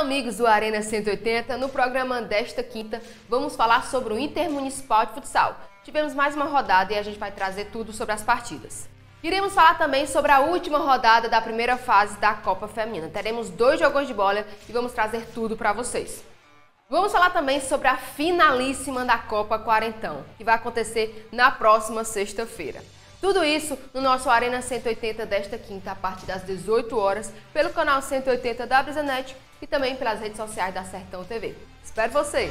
amigos do Arena 180. No programa desta quinta, vamos falar sobre o Intermunicipal de Futsal. Tivemos mais uma rodada e a gente vai trazer tudo sobre as partidas. Iremos falar também sobre a última rodada da primeira fase da Copa Feminina. Teremos dois jogos de bola e vamos trazer tudo para vocês. Vamos falar também sobre a finalíssima da Copa Quarentão, que vai acontecer na próxima sexta-feira. Tudo isso no nosso Arena 180 desta quinta, a partir das 18 horas, pelo canal 180 da Brisanet e também pelas redes sociais da Sertão TV. Espero você!